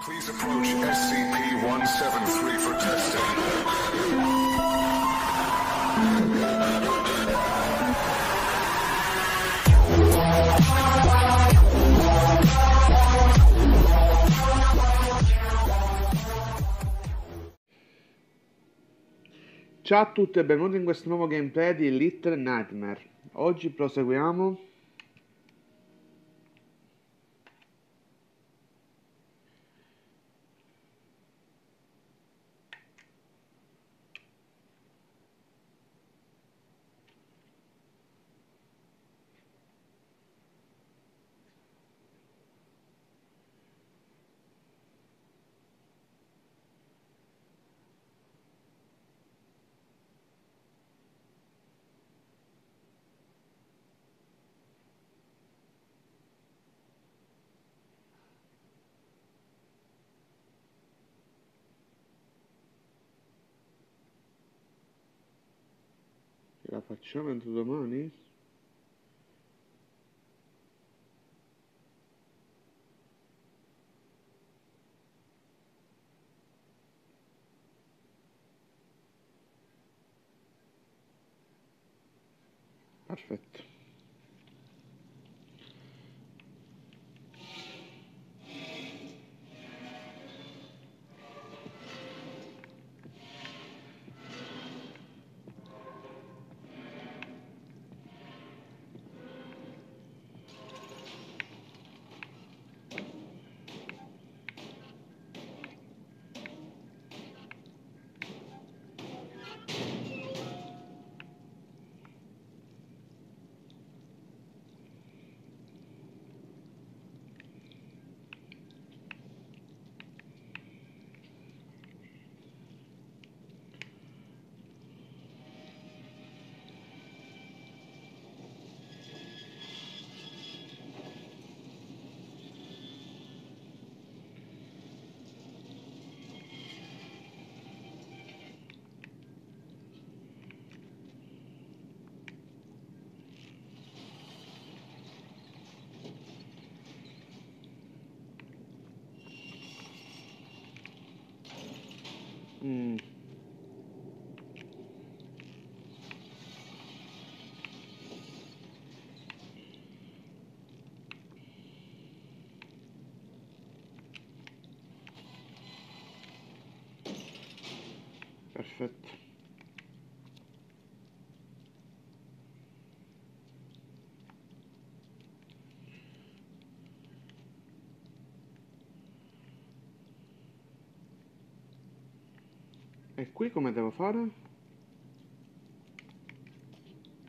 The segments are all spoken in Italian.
Please approach SCP-173 for testing. Ciao a tutti e benvenuti in questo nuovo gameplay di Little Nightmare. Oggi proseguiamo La facciamo entro domani? Perfetto. Mm. Perfetto. E qui come devo fare?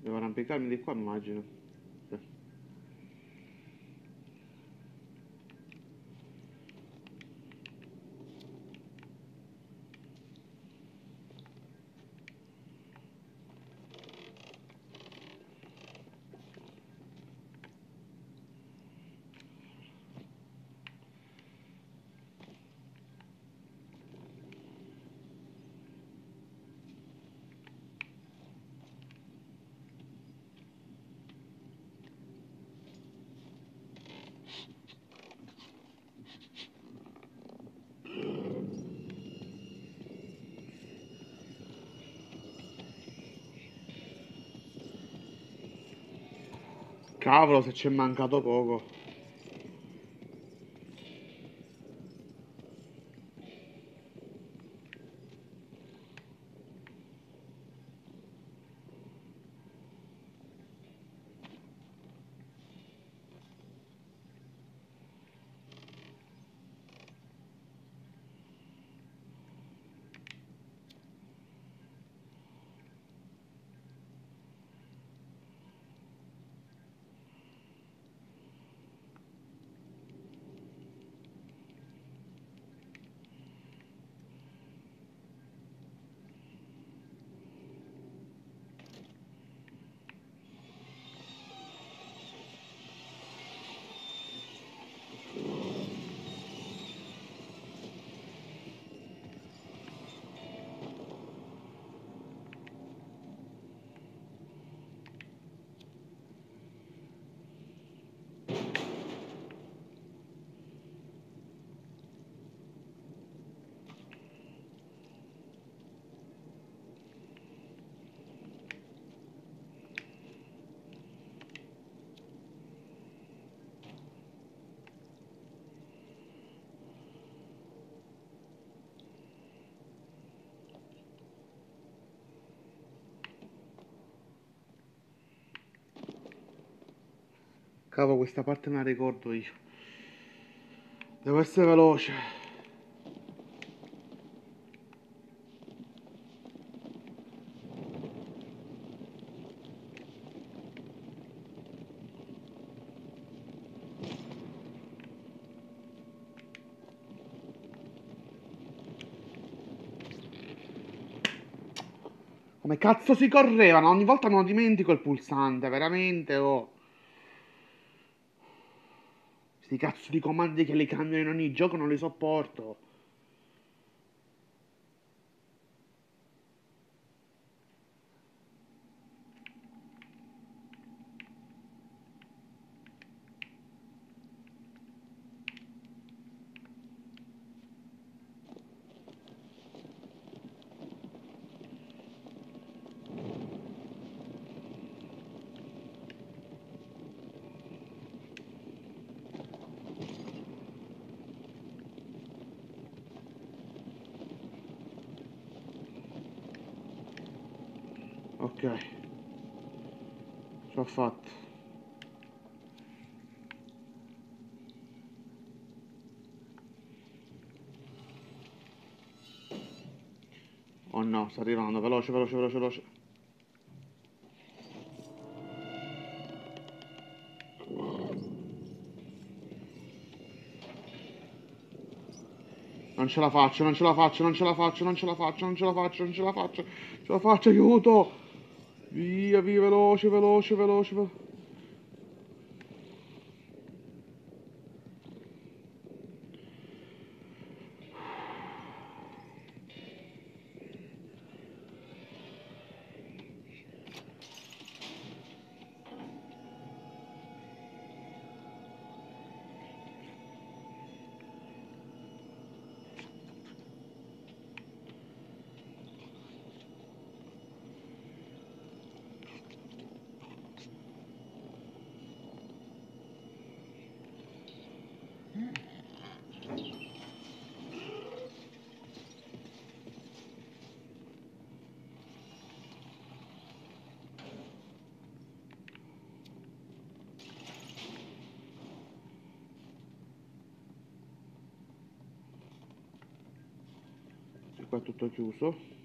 Devo arrampicarmi di qua, immagino. Sì. Cavolo, se ci è mancato poco. Cavo, questa parte me la ricordo io. Devo essere veloce. Come cazzo si correvano? Ogni volta non dimentico il pulsante, veramente, oh. Sti cazzo di comandi che li cambiano in ogni gioco non li sopporto. Ok. Ce l'ho fatta. Oh no, sta arrivando, veloce, veloce, veloce, veloce. Non ce la faccio, non ce la faccio, non ce la faccio, non ce la faccio, non ce la faccio, non ce la faccio, ce la faccio, aiuto! Via, via, veloce, veloce, veloce. ve- qua tutto chiuso.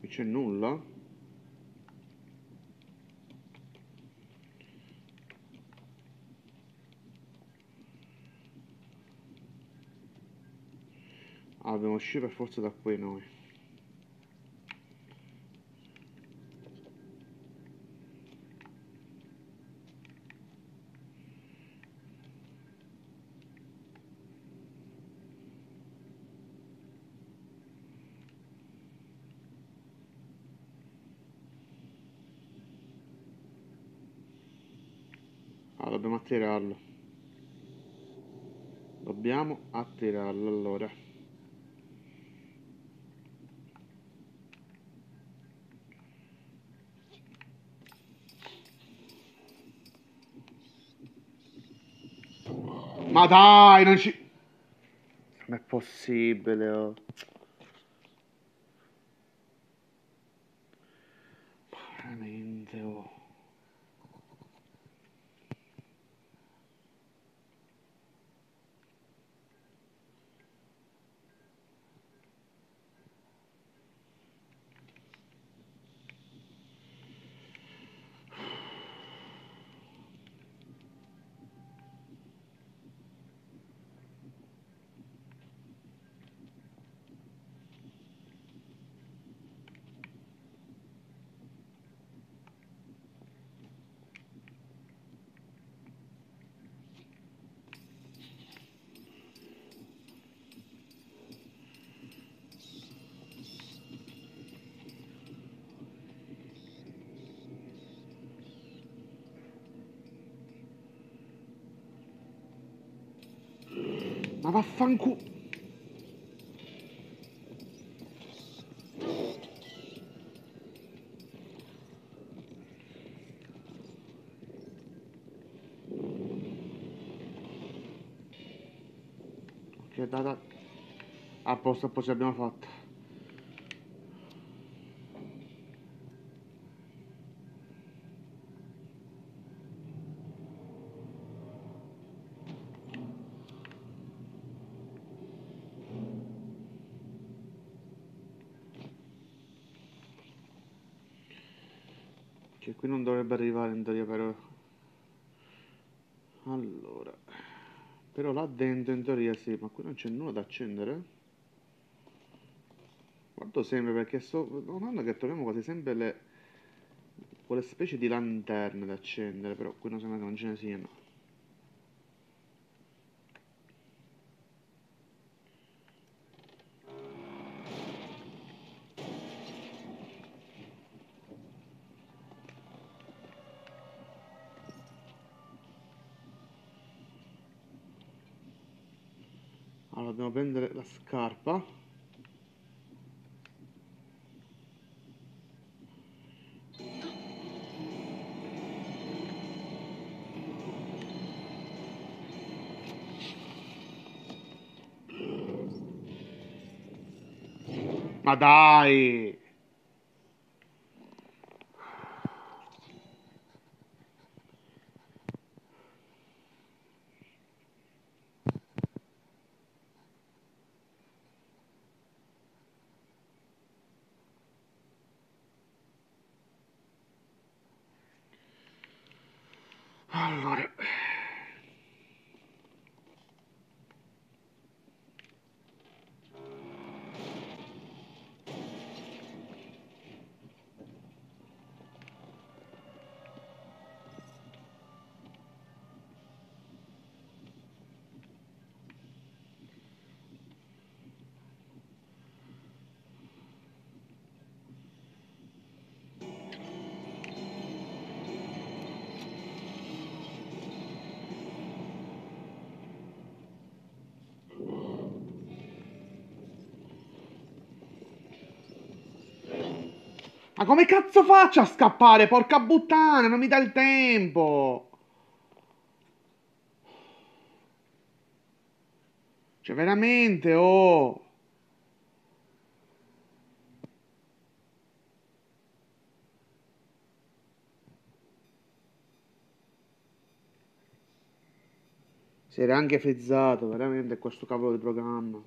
Qui c'è nulla. Ah, dobbiamo uscire per forza da qui noi. Ah, dobbiamo attirarlo. Attirarlo allora. Ma dai, non ci... Non è possibile, oh. Veramente, oh. Ma vaffanculo. Ok, da, da. A posto, posto, ce l'abbiamo fatta. Che qui non dovrebbe arrivare in teoria però. Allora. Però là dentro in teoria sì, ma qui non c'è nulla da accendere. Guardo sempre perché sto notando che troviamo quasi sempre le quelle specie di lanterne da accendere, però qui non sembra che non ce ne siano. Ma dai! Ma come cazzo faccio a scappare? Porca puttana, non mi dà il tempo. Cioè, veramente, oh. Si era anche frizzato, veramente, questo cavolo di programma.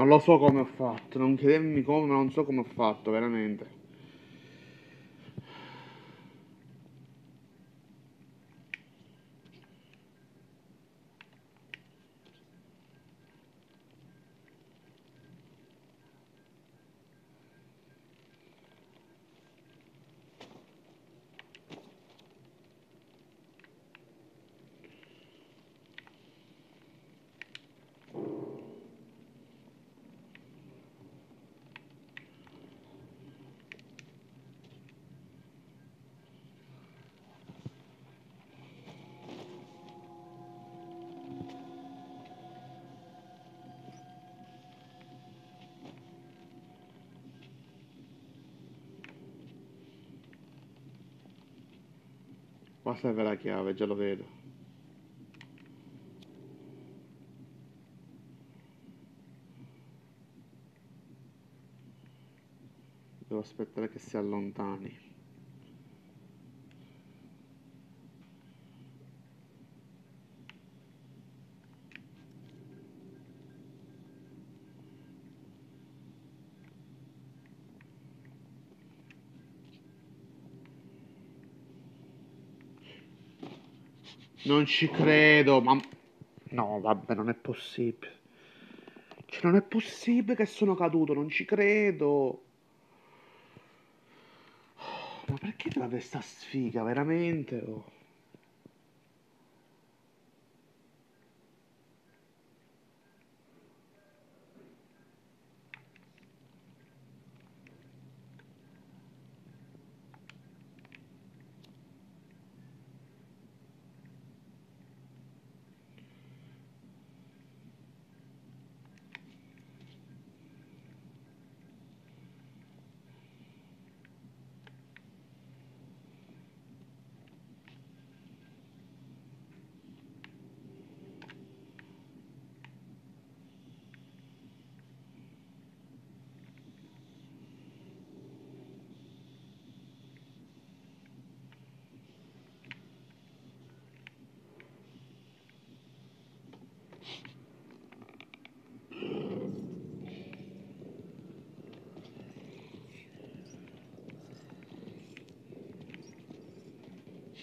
Non lo so come ho fatto, non chiedermi come, ma non so come ho fatto, veramente. Qua serve la chiave, già lo vedo. Devo aspettare che si allontani. Non ci credo, ma... No, vabbè, non è possibile. Cioè, non è possibile che sono caduto, non ci credo. Ma perché deve avere sta sfiga, veramente? Oh.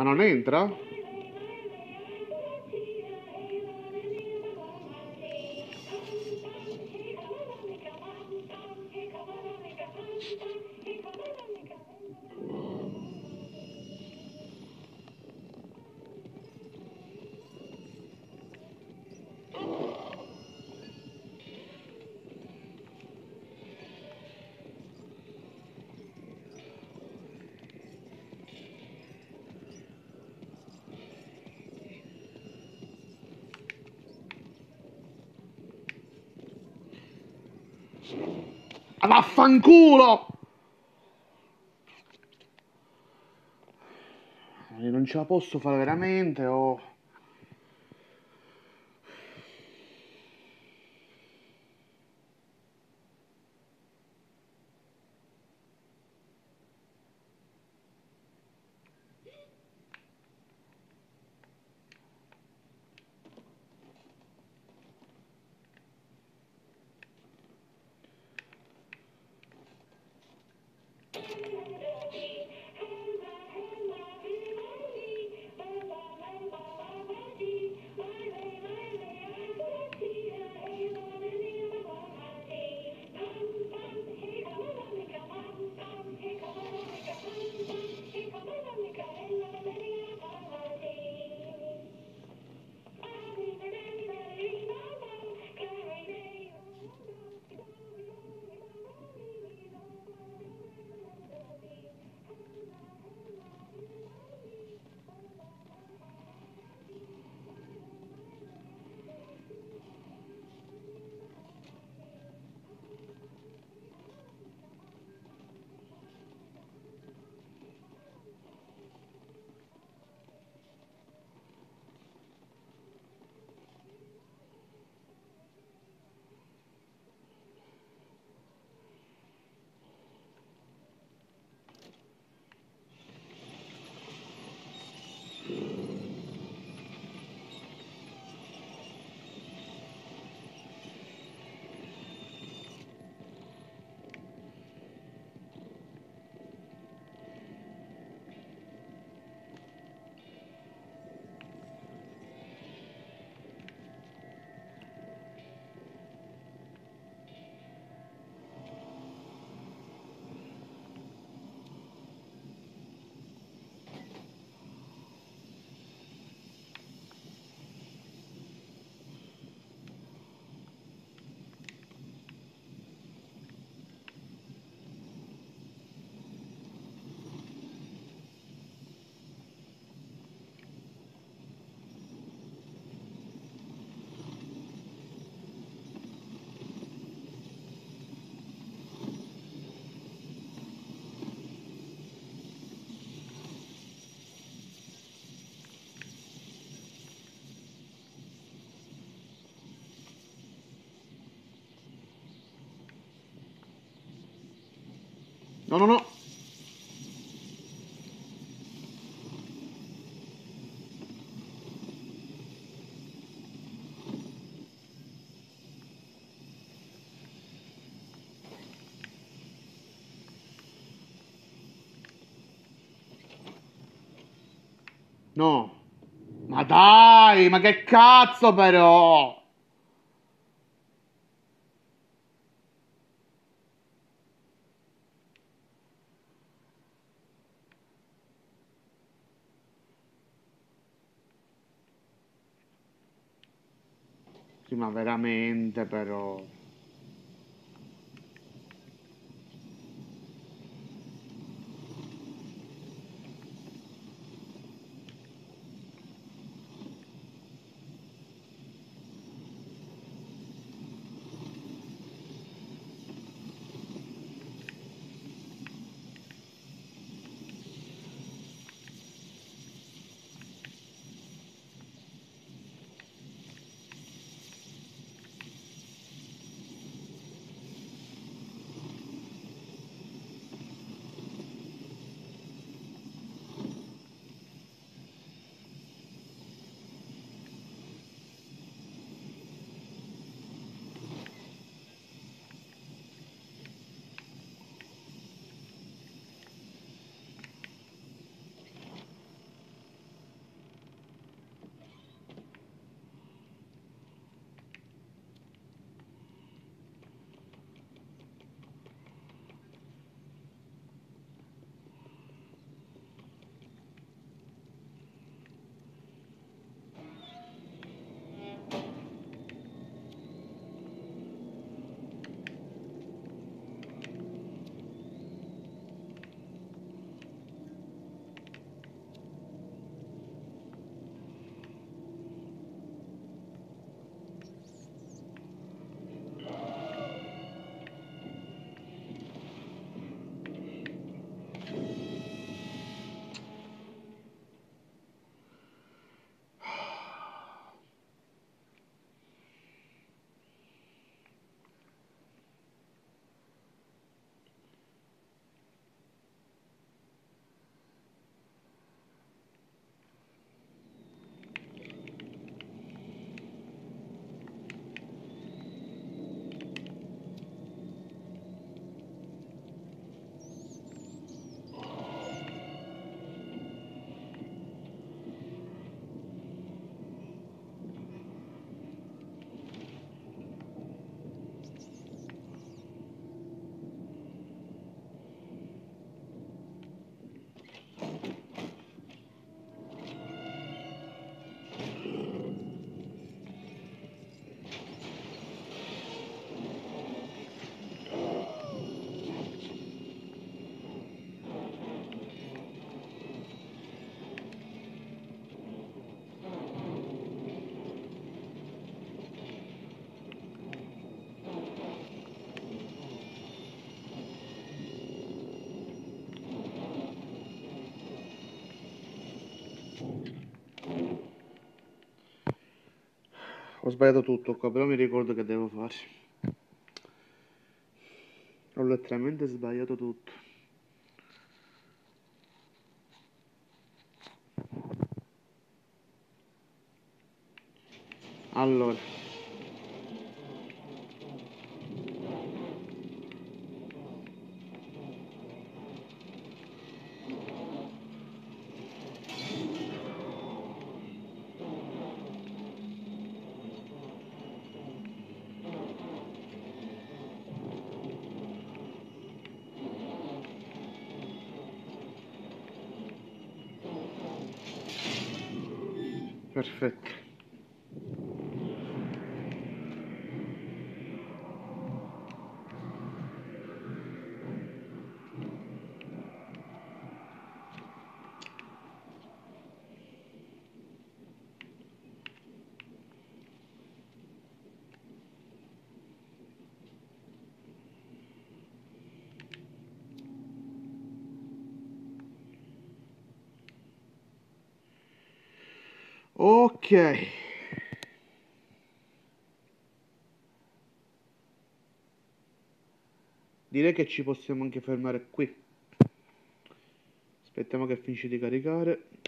Ma non entra? Vaffanculo! Non ce la posso fare veramente, oh. No, no, no. No. Ma dai, ma che cazzo però? Sì, ma veramente però. Ho sbagliato tutto qua, però mi ricordo che devo fare. Ho letteralmente sbagliato tutto. Allora. Perfetto. Ok. Direi che ci possiamo anche fermare qui. Aspettiamo che finisce di caricare.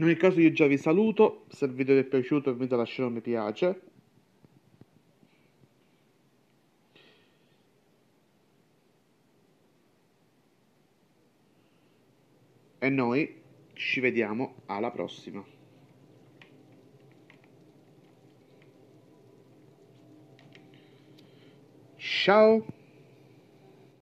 In ogni caso io già vi saluto, se il video vi è piaciuto vi invito a lasciare un mi piace. E noi ci vediamo alla prossima. Ciao!